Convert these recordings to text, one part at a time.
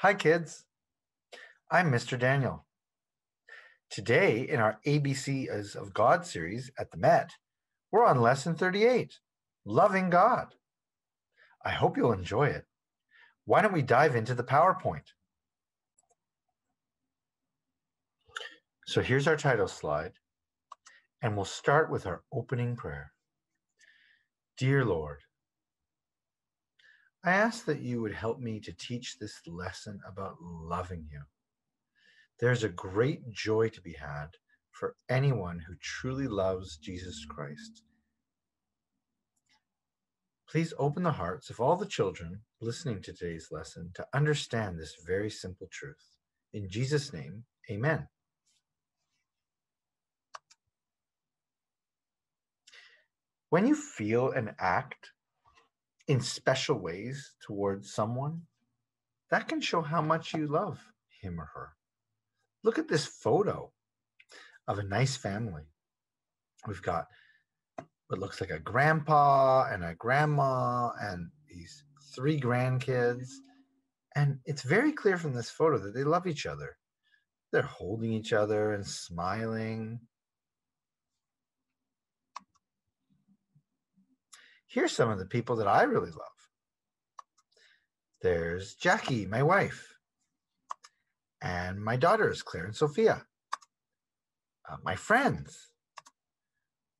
Hi, kids. I'm Mr. Daniel. Today, in our ABCs of God series at the Met, we're on lesson 38 Loving God. I hope you'll enjoy it. Why don't we dive into the PowerPoint? So here's our title slide, and we'll start with our opening prayer. Dear Lord, I ask that you would help me to teach this lesson about loving you. There's a great joy to be had for anyone who truly loves Jesus Christ. Please open the hearts of all the children listening to today's lesson to understand this very simple truth. In Jesus' name, amen. When you feel and act in special ways towards someone, that can show how much you love him or her. Look at this photo of a nice family. We've got what looks like a grandpa and a grandma and these three grandkids. And it's very clear from this photo that they love each other. They're holding each other and smiling. Here's some of the people that I really love. There's Jackie, my wife, and my daughters, Claire and Sophia, uh, my friends,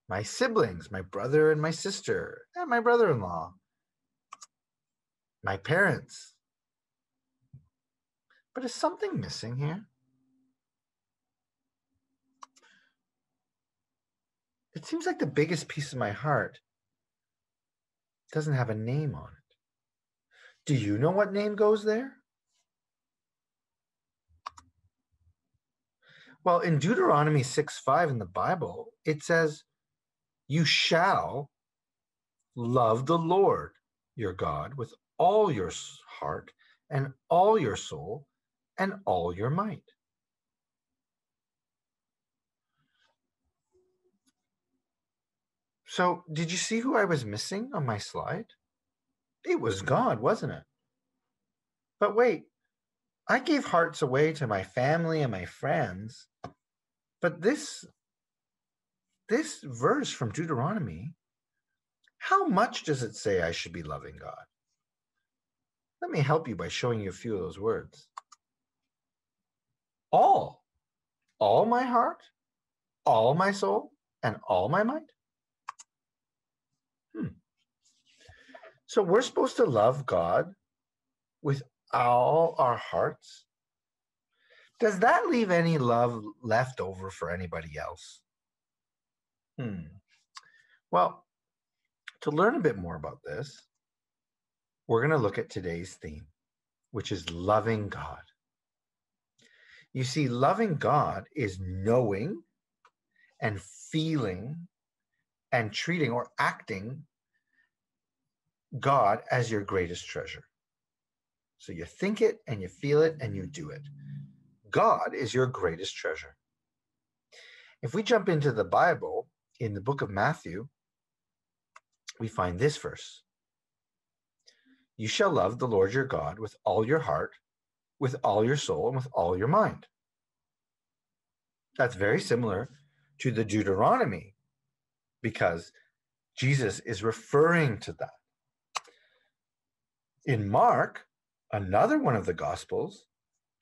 my siblings, my brother and my sister, and my brother in law, my parents. But is something missing here? It seems like the biggest piece of my heart doesn't have a name on it. Do you know what name goes there? Well, in Deuteronomy 6 5 in the Bible, it says, You shall love the Lord your God with all your heart and all your soul and all your might. So, did you see who I was missing on my slide? It was God, wasn't it? But wait, I gave hearts away to my family and my friends. But this this verse from Deuteronomy, how much does it say I should be loving God? Let me help you by showing you a few of those words. All, all my heart, all my soul, and all my mind. So we're supposed to love God with all our hearts. Does that leave any love left over for anybody else? Hmm. Well, to learn a bit more about this, we're going to look at today's theme, which is loving God. You see, loving God is knowing and feeling and treating or acting God as your greatest treasure. So you think it and you feel it and you do it. God is your greatest treasure. If we jump into the Bible in the book of Matthew, we find this verse You shall love the Lord your God with all your heart, with all your soul, and with all your mind. That's very similar to the Deuteronomy because Jesus is referring to that. In Mark, another one of the Gospels,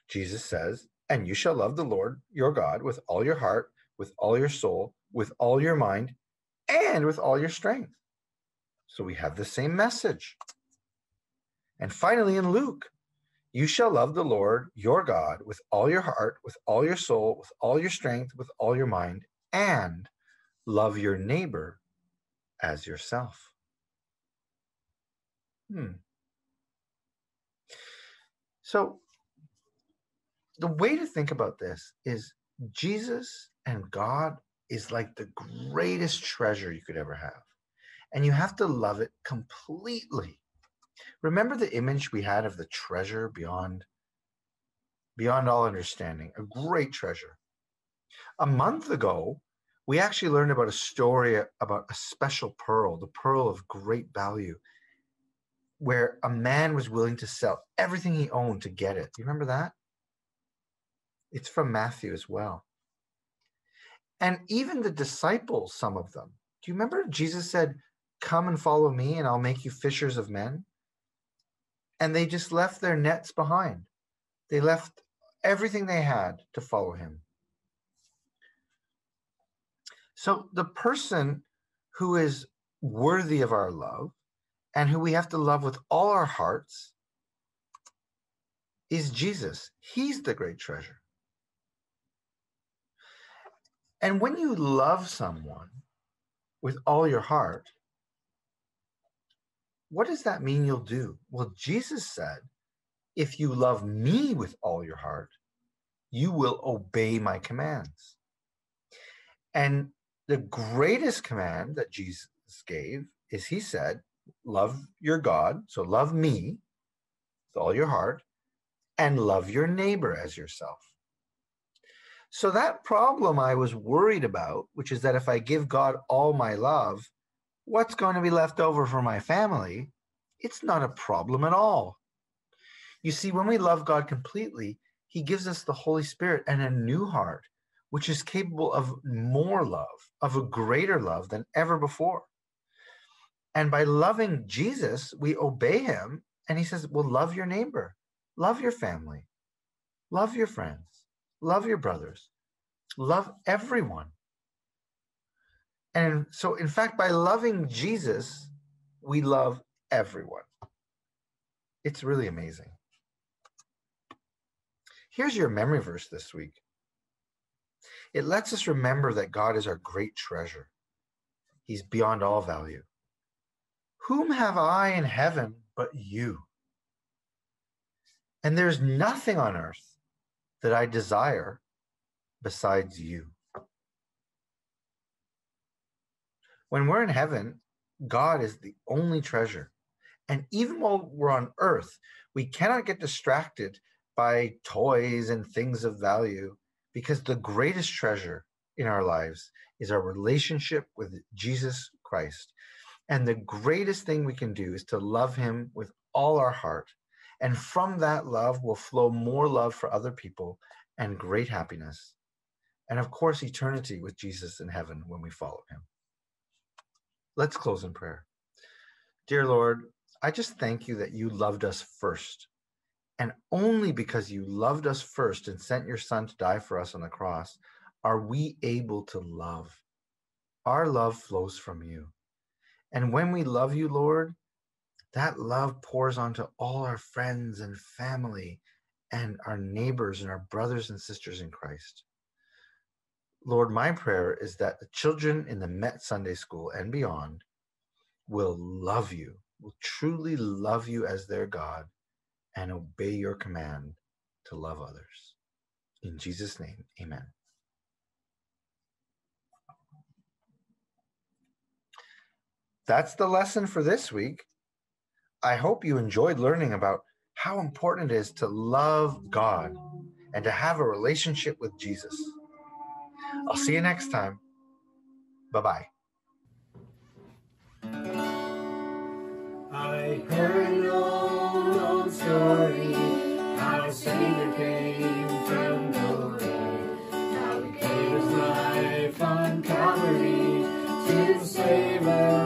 Jesus says, And you shall love the Lord your God with all your heart, with all your soul, with all your mind, and with all your strength. So we have the same message. And finally, in Luke, you shall love the Lord your God with all your heart, with all your soul, with all your strength, with all your mind, and love your neighbor as yourself. Hmm. So, the way to think about this is Jesus and God is like the greatest treasure you could ever have. And you have to love it completely. Remember the image we had of the treasure beyond beyond all understanding, a great treasure. A month ago, we actually learned about a story about a special pearl, the pearl of great value. Where a man was willing to sell everything he owned to get it. You remember that? It's from Matthew as well. And even the disciples, some of them. Do you remember Jesus said, Come and follow me, and I'll make you fishers of men? And they just left their nets behind. They left everything they had to follow him. So the person who is worthy of our love and who we have to love with all our hearts is Jesus. He's the great treasure. And when you love someone with all your heart, what does that mean you'll do? Well, Jesus said, if you love me with all your heart, you will obey my commands. And the greatest command that Jesus gave is he said, love your God, so love me with all your heart, and love your neighbor as yourself. So that problem I was worried about, which is that if I give God all my love, what's going to be left over for my family? It's not a problem at all. You see, when we love God completely, He gives us the Holy Spirit and a new heart, which is capable of more love, of a greater love than ever before. And by loving Jesus, we obey him. And he says, well, love your neighbor, love your family, love your friends, love your brothers, love everyone. And so, in fact, by loving Jesus, we love everyone. It's really amazing. Here's your memory verse this week. It lets us remember that God is our great treasure. He's beyond all value. Whom have I in heaven but you? And there's nothing on earth that I desire besides you. When we're in heaven, God is the only treasure. And even while we're on earth, we cannot get distracted by toys and things of value because the greatest treasure in our lives is our relationship with Jesus Christ. And the greatest thing we can do is to love him with all our heart. And from that love will flow more love for other people and great happiness. And of course, eternity with Jesus in heaven when we follow him. Let's close in prayer. Dear Lord, I just thank you that you loved us first. And only because you loved us first and sent your son to die for us on the cross are we able to love. Our love flows from you. And when we love you, Lord, that love pours onto all our friends and family and our neighbors and our brothers and sisters in Christ. Lord, my prayer is that the children in the Met Sunday School and beyond will love you, will truly love you as their God, and obey your command to love others. In Jesus' name, amen. That's the lesson for this week. I hope you enjoyed learning about how important it is to love God and to have a relationship with Jesus. I'll see you next time. Bye bye. I heard an old, old story how Savior came from glory, how he gave his life on Calvary to save a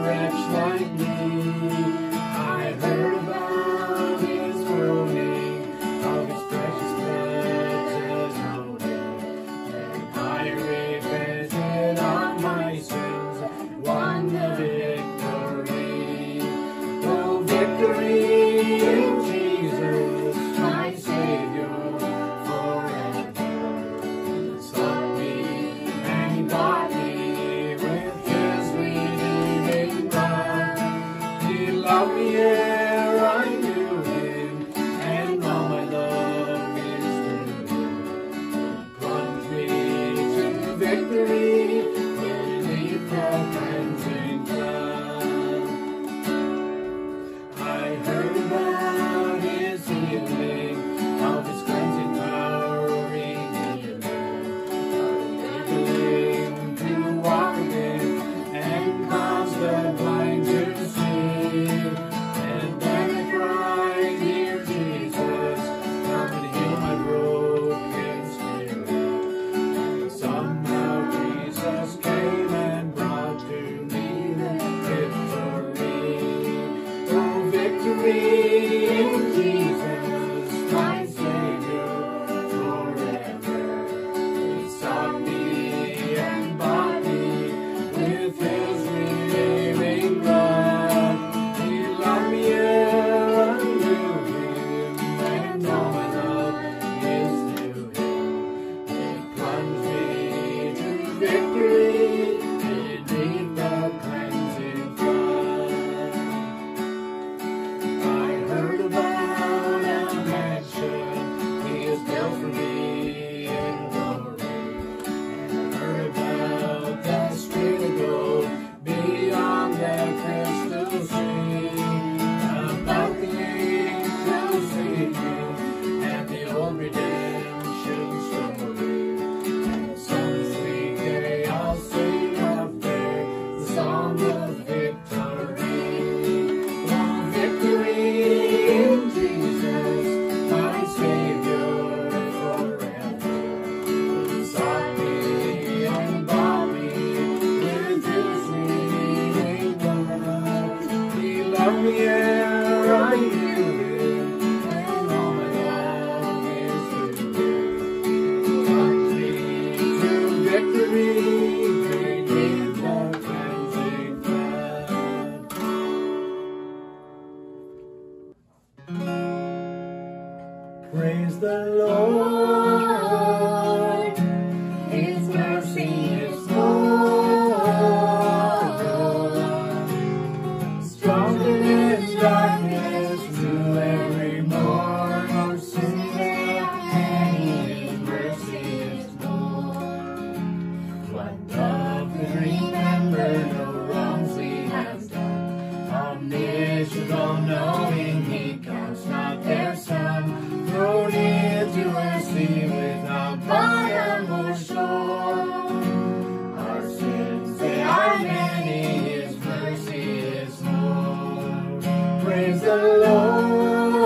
praise the Lord.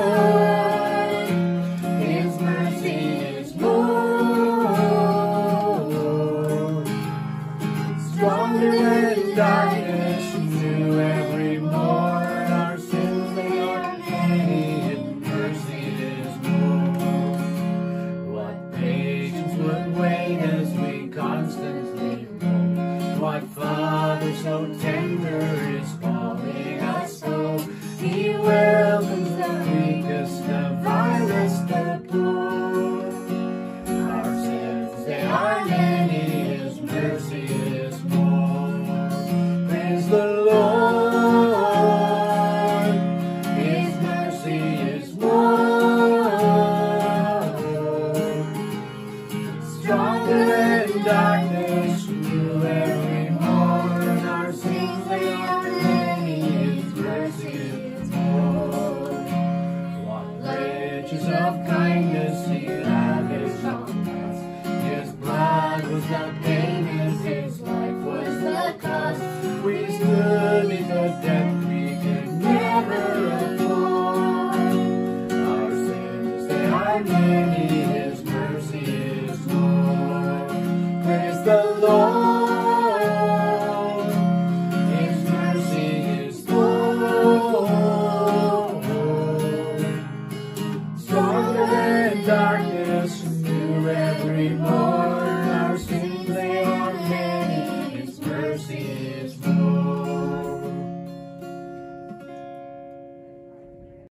His mercy is more stronger than darkness to every morn. Our sins they are many, and mercy is more. What patience would wait as we constantly roam? What Father so tender?